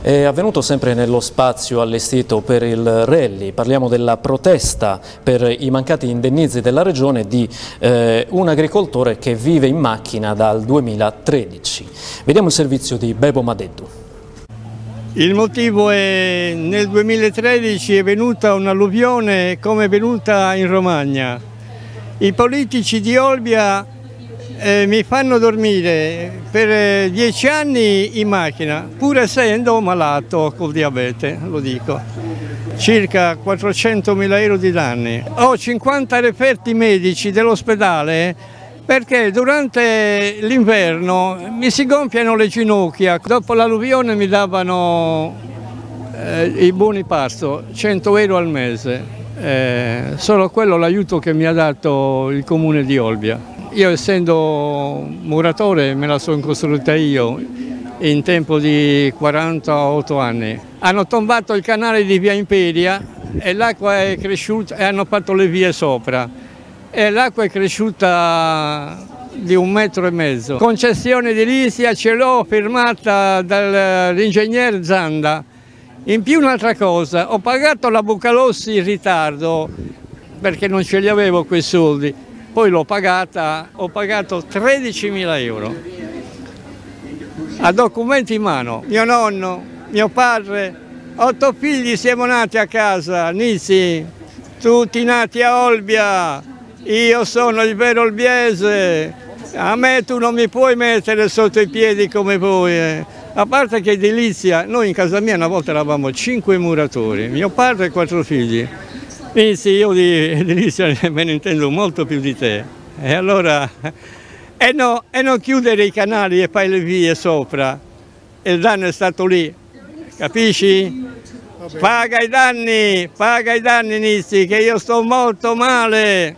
È avvenuto sempre nello spazio allestito per il rally, parliamo della protesta per i mancati indennizi della regione di eh, un agricoltore che vive in macchina dal 2013. Vediamo il servizio di Bebo Madeddu. Il motivo è nel 2013 è venuta un'alluvione come è venuta in Romagna. I politici di Olbia eh, mi fanno dormire per eh, dieci anni in macchina, pur essendo malato col diabete, lo dico. Circa 400 mila euro di danni. Ho 50 referti medici dell'ospedale perché durante l'inverno mi si gonfiano le ginocchia, dopo l'alluvione mi davano eh, i buoni pasto, 100 euro al mese. Eh, solo quello l'aiuto che mi ha dato il comune di Olbia. Io essendo muratore me la sono costruita io in tempo di 48 anni. Hanno tombato il canale di via Imperia e l'acqua è cresciuta e hanno fatto le vie sopra e l'acqua è cresciuta di un metro e mezzo. Concessione edilizia ce l'ho firmata dall'ingegner Zanda. In più un'altra cosa, ho pagato la Bucalossi in ritardo perché non ce li avevo quei soldi poi l'ho pagata, ho pagato 13.000 euro a documenti in mano. Mio nonno, mio padre, otto figli siamo nati a casa, Nisi, tutti nati a Olbia, io sono il vero olbiese, a me tu non mi puoi mettere sotto i piedi come voi. Eh. A parte che edilizia, noi in casa mia una volta eravamo cinque muratori, mio padre e quattro figli. Pensi, io di edilizia me ne intendo molto più di te. E allora, e, no, e non chiudere i canali e fai le vie sopra. Il danno è stato lì, capisci? Paga i danni, paga i danni Nizzi, che io sto molto male.